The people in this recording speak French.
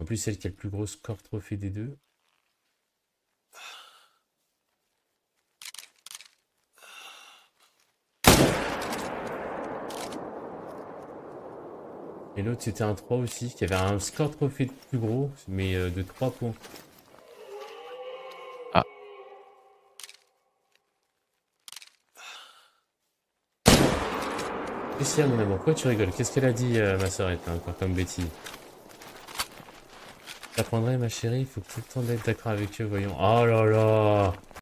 En plus, celle qui a le plus gros score trophée des deux. Et l'autre, c'était un 3 aussi, qui avait un score trophée plus gros, mais euh, de 3 points. Ah. Qu'est-ce qu'il y a, mon amour Pourquoi tu rigoles? Qu'est-ce qu'elle a dit, euh, ma hein, encore comme bêtise J'apprendrai, ma chérie, il faut tout le temps d'être d'accord avec eux, voyons. Oh là là